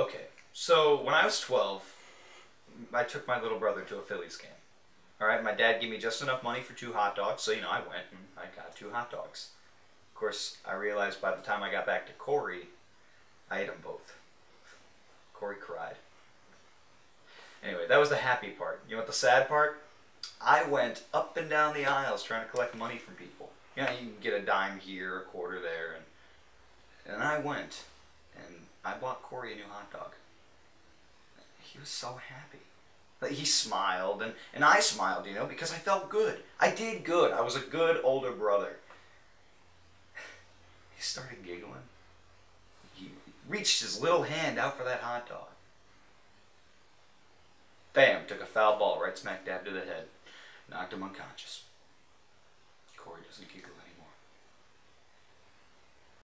Okay, so when I was 12, I took my little brother to a Phillies game. All right, my dad gave me just enough money for two hot dogs, so you know I went and I got two hot dogs. Of course, I realized by the time I got back to Corey, I ate them both. Corey cried. Anyway, that was the happy part. You know what the sad part? I went up and down the aisles trying to collect money from people. You know, you can get a dime here, a quarter there, and and I went I bought Corey a new hot dog. He was so happy. Like he smiled and, and I smiled, you know, because I felt good. I did good. I was a good older brother. He started giggling. He reached his little hand out for that hot dog. Bam, took a foul ball right smack dab to the head. Knocked him unconscious. Corey doesn't giggle